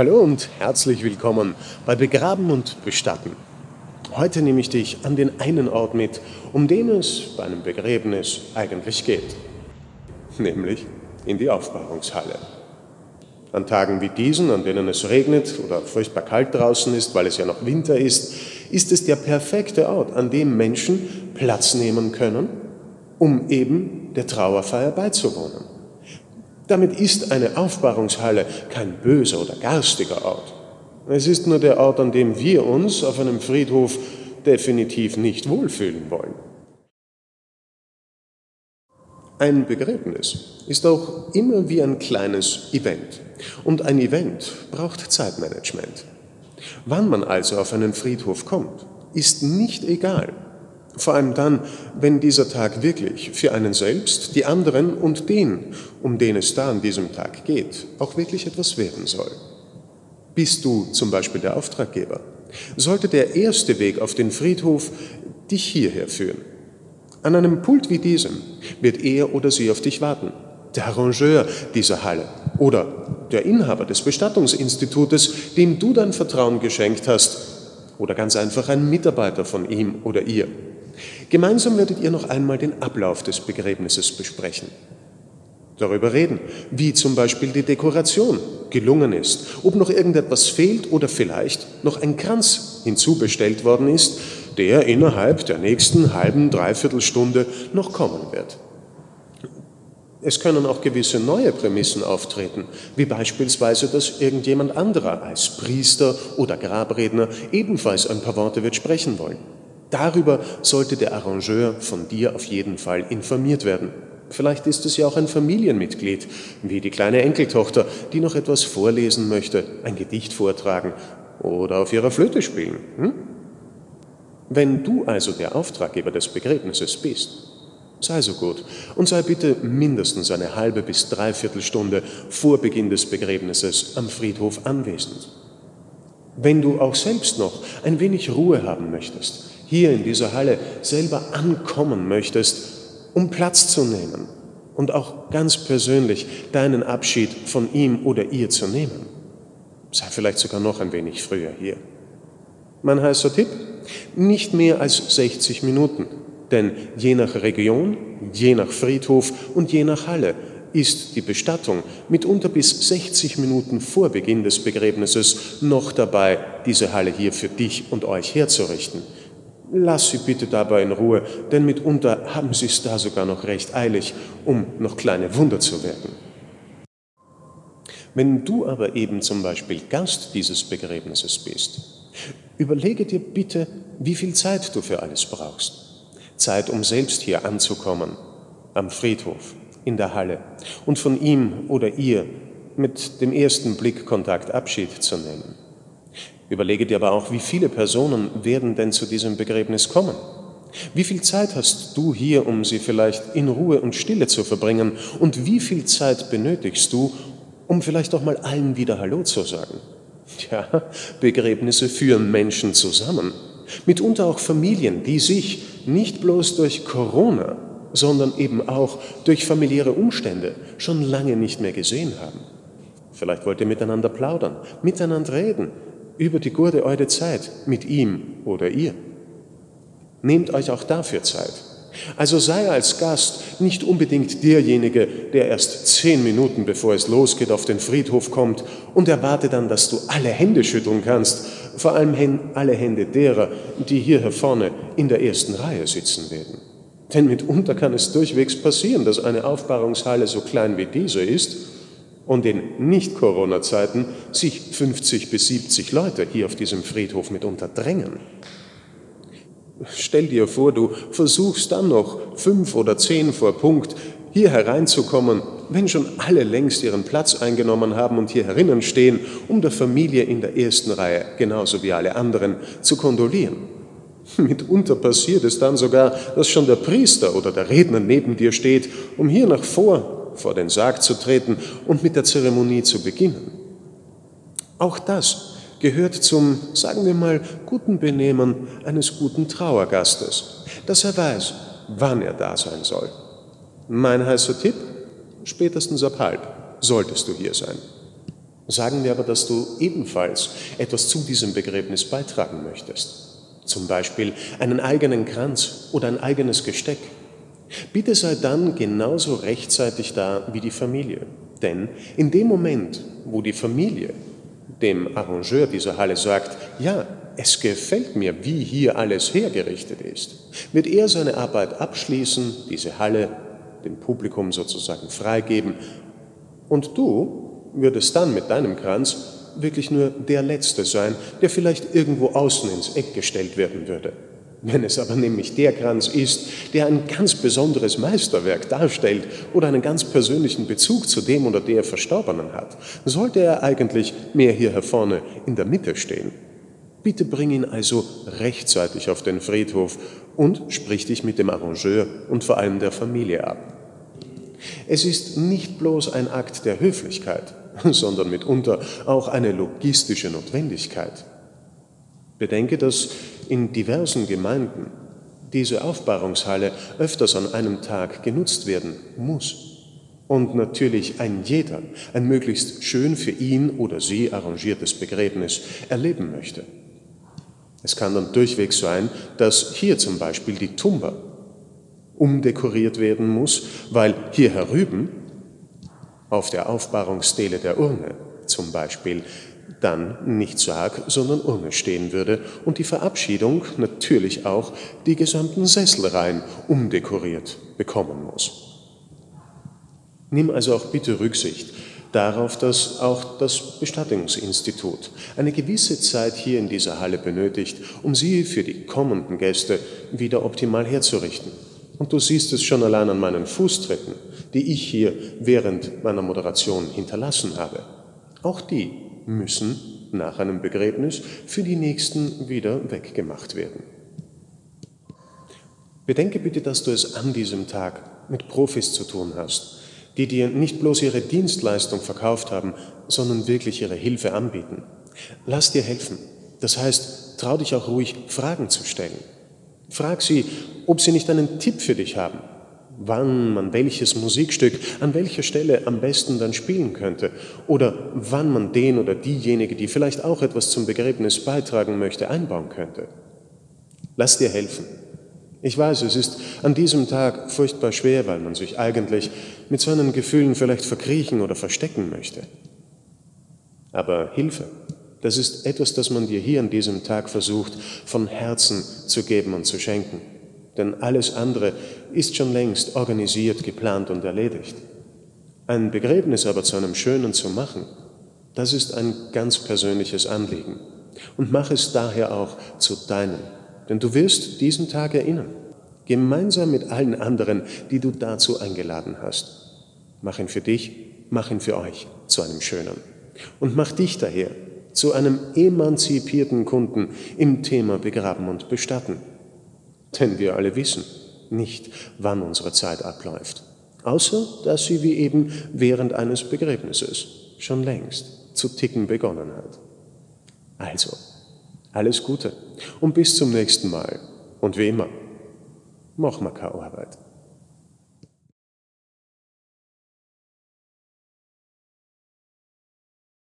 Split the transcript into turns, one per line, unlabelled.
Hallo und herzlich willkommen bei Begraben und Bestatten. Heute nehme ich dich an den einen Ort mit, um den es bei einem Begräbnis eigentlich geht, nämlich in die Aufbahrungshalle. An Tagen wie diesen, an denen es regnet oder furchtbar kalt draußen ist, weil es ja noch Winter ist, ist es der perfekte Ort, an dem Menschen Platz nehmen können, um eben der Trauerfeier beizuwohnen. Damit ist eine Aufbahrungshalle kein böser oder garstiger Ort. Es ist nur der Ort, an dem wir uns auf einem Friedhof definitiv nicht wohlfühlen wollen. Ein Begräbnis ist auch immer wie ein kleines Event. Und ein Event braucht Zeitmanagement. Wann man also auf einen Friedhof kommt, ist nicht egal. Vor allem dann, wenn dieser Tag wirklich für einen selbst, die anderen und den, um den es da an diesem Tag geht, auch wirklich etwas werden soll. Bist du zum Beispiel der Auftraggeber? Sollte der erste Weg auf den Friedhof dich hierher führen? An einem Pult wie diesem wird er oder sie auf dich warten. Der Arrangeur dieser Halle oder der Inhaber des Bestattungsinstitutes, dem du dein Vertrauen geschenkt hast, oder ganz einfach ein Mitarbeiter von ihm oder ihr. Gemeinsam werdet ihr noch einmal den Ablauf des Begräbnisses besprechen. Darüber reden, wie zum Beispiel die Dekoration gelungen ist, ob noch irgendetwas fehlt oder vielleicht noch ein Kranz hinzubestellt worden ist, der innerhalb der nächsten halben, dreiviertel Stunde noch kommen wird. Es können auch gewisse neue Prämissen auftreten, wie beispielsweise, dass irgendjemand anderer als Priester oder Grabredner ebenfalls ein paar Worte wird sprechen wollen. Darüber sollte der Arrangeur von dir auf jeden Fall informiert werden. Vielleicht ist es ja auch ein Familienmitglied, wie die kleine Enkeltochter, die noch etwas vorlesen möchte, ein Gedicht vortragen oder auf ihrer Flöte spielen. Hm? Wenn du also der Auftraggeber des Begräbnisses bist, sei so gut und sei bitte mindestens eine halbe bis dreiviertel Stunde vor Beginn des Begräbnisses am Friedhof anwesend. Wenn du auch selbst noch ein wenig Ruhe haben möchtest, hier in dieser Halle selber ankommen möchtest, um Platz zu nehmen und auch ganz persönlich deinen Abschied von ihm oder ihr zu nehmen, sei vielleicht sogar noch ein wenig früher hier. Mein heißer Tipp, nicht mehr als 60 Minuten, denn je nach Region, je nach Friedhof und je nach Halle ist die Bestattung mitunter bis 60 Minuten vor Beginn des Begräbnisses noch dabei, diese Halle hier für dich und euch herzurichten. Lass sie bitte dabei in Ruhe, denn mitunter haben sie es da sogar noch recht eilig, um noch kleine Wunder zu wirken. Wenn du aber eben zum Beispiel Gast dieses Begräbnisses bist, überlege dir bitte, wie viel Zeit du für alles brauchst. Zeit, um selbst hier anzukommen, am Friedhof, in der Halle und von ihm oder ihr mit dem ersten Blickkontakt Abschied zu nehmen. Überlege dir aber auch, wie viele Personen werden denn zu diesem Begräbnis kommen? Wie viel Zeit hast du hier, um sie vielleicht in Ruhe und Stille zu verbringen? Und wie viel Zeit benötigst du, um vielleicht auch mal allen wieder Hallo zu sagen? Ja, Begräbnisse führen Menschen zusammen. Mitunter auch Familien, die sich nicht bloß durch Corona, sondern eben auch durch familiäre Umstände schon lange nicht mehr gesehen haben. Vielleicht wollt ihr miteinander plaudern, miteinander reden, über die gute eure Zeit mit ihm oder ihr. Nehmt euch auch dafür Zeit. Also sei als Gast nicht unbedingt derjenige, der erst zehn Minuten bevor es losgeht auf den Friedhof kommt und erwarte dann, dass du alle Hände schütteln kannst, vor allem alle Hände derer, die hier vorne in der ersten Reihe sitzen werden. Denn mitunter kann es durchwegs passieren, dass eine Aufbahrungshalle so klein wie diese ist und in Nicht-Corona-Zeiten sich 50 bis 70 Leute hier auf diesem Friedhof mitunter drängen. Stell dir vor, du versuchst dann noch fünf oder zehn vor Punkt hier hereinzukommen, wenn schon alle längst ihren Platz eingenommen haben und hier herinnen stehen, um der Familie in der ersten Reihe, genauso wie alle anderen, zu kondolieren. Mitunter passiert es dann sogar, dass schon der Priester oder der Redner neben dir steht, um hier nach vor vor den Sarg zu treten und mit der Zeremonie zu beginnen. Auch das gehört zum, sagen wir mal, guten Benehmen eines guten Trauergastes, dass er weiß, wann er da sein soll. Mein heißer Tipp, spätestens ab halb solltest du hier sein. Sagen wir aber, dass du ebenfalls etwas zu diesem Begräbnis beitragen möchtest. Zum Beispiel einen eigenen Kranz oder ein eigenes Gesteck. Bitte sei dann genauso rechtzeitig da wie die Familie. Denn in dem Moment, wo die Familie dem Arrangeur dieser Halle sagt, ja, es gefällt mir, wie hier alles hergerichtet ist, wird er seine Arbeit abschließen, diese Halle dem Publikum sozusagen freigeben und du würdest dann mit deinem Kranz wirklich nur der Letzte sein, der vielleicht irgendwo außen ins Eck gestellt werden würde. Wenn es aber nämlich der Kranz ist, der ein ganz besonderes Meisterwerk darstellt oder einen ganz persönlichen Bezug zu dem oder der Verstorbenen hat, sollte er eigentlich mehr hier vorne in der Mitte stehen. Bitte bring ihn also rechtzeitig auf den Friedhof und sprich dich mit dem Arrangeur und vor allem der Familie ab. Es ist nicht bloß ein Akt der Höflichkeit, sondern mitunter auch eine logistische Notwendigkeit. Bedenke, dass in diversen Gemeinden diese Aufbahrungshalle öfters an einem Tag genutzt werden muss. Und natürlich ein jeder ein möglichst schön für ihn oder sie arrangiertes Begräbnis erleben möchte. Es kann dann durchweg sein, dass hier zum Beispiel die Tumba umdekoriert werden muss, weil hier herüben auf der Aufbahrungsstele der Urne zum Beispiel dann nicht Sarg, sondern Urne stehen würde und die Verabschiedung natürlich auch die gesamten Sesselreihen umdekoriert bekommen muss. Nimm also auch bitte Rücksicht darauf, dass auch das Bestattungsinstitut eine gewisse Zeit hier in dieser Halle benötigt, um sie für die kommenden Gäste wieder optimal herzurichten. Und du siehst es schon allein an meinen Fußtritten, die ich hier während meiner Moderation hinterlassen habe. Auch die müssen nach einem Begräbnis für die Nächsten wieder weggemacht werden. Bedenke bitte, dass du es an diesem Tag mit Profis zu tun hast, die dir nicht bloß ihre Dienstleistung verkauft haben, sondern wirklich ihre Hilfe anbieten. Lass dir helfen. Das heißt, trau dich auch ruhig, Fragen zu stellen. Frag sie, ob sie nicht einen Tipp für dich haben, wann man welches Musikstück an welcher Stelle am besten dann spielen könnte oder wann man den oder diejenige, die vielleicht auch etwas zum Begräbnis beitragen möchte, einbauen könnte. Lass dir helfen. Ich weiß, es ist an diesem Tag furchtbar schwer, weil man sich eigentlich mit seinen Gefühlen vielleicht verkriechen oder verstecken möchte. Aber Hilfe, das ist etwas, das man dir hier an diesem Tag versucht, von Herzen zu geben und zu schenken denn alles andere ist schon längst organisiert, geplant und erledigt. Ein Begräbnis aber zu einem schönen zu machen, das ist ein ganz persönliches Anliegen. Und mach es daher auch zu deinem, denn du wirst diesen Tag erinnern, gemeinsam mit allen anderen, die du dazu eingeladen hast. Mach ihn für dich, mach ihn für euch zu einem schönen. Und mach dich daher zu einem emanzipierten Kunden im Thema Begraben und Bestatten. Denn wir alle wissen nicht, wann unsere Zeit abläuft, außer dass sie wie eben während eines Begräbnisses schon längst zu ticken begonnen hat. Also, alles Gute und bis zum nächsten Mal. Und wie immer, mach mal keine Arbeit.